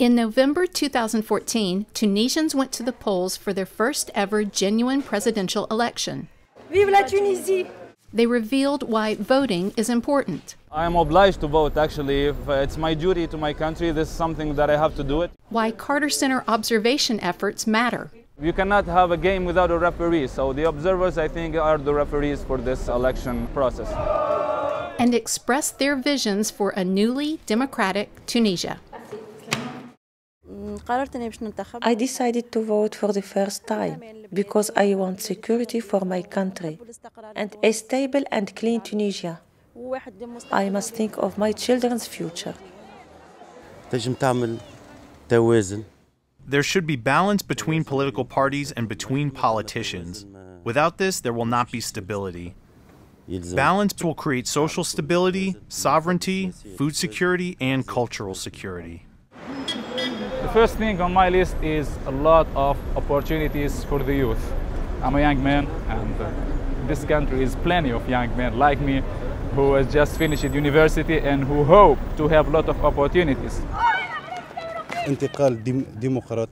In November 2014, Tunisians went to the polls for their first ever genuine presidential election. Vive la Tunisie! They revealed why voting is important. I am obliged to vote actually. If uh, it's my duty to my country, this is something that I have to do it. Why Carter Center observation efforts matter. You cannot have a game without a referee, so the observers, I think, are the referees for this election process. And express their visions for a newly democratic Tunisia. I decided to vote for the first time because I want security for my country and a stable and clean Tunisia. I must think of my children's future. There should be balance between political parties and between politicians. Without this, there will not be stability. Balance will create social stability, sovereignty, food security, and cultural security. The first thing on my list is a lot of opportunities for the youth. I'm a young man, and uh, this country is plenty of young men like me who has just finished university and who hope to have a lot of opportunities.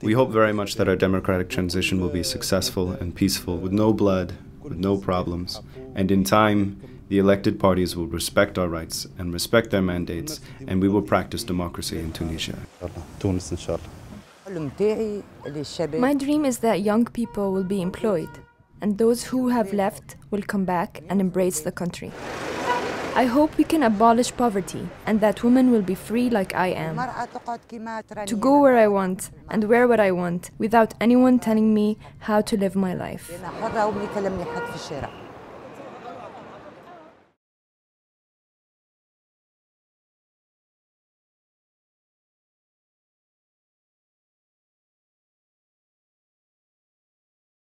We hope very much that our democratic transition will be successful and peaceful, with no blood, with no problems. And in time, the elected parties will respect our rights and respect their mandates, and we will practice democracy in Tunisia. My dream is that young people will be employed, and those who have left will come back and embrace the country. I hope we can abolish poverty and that women will be free like I am. To go where I want and wear what I want without anyone telling me how to live my life.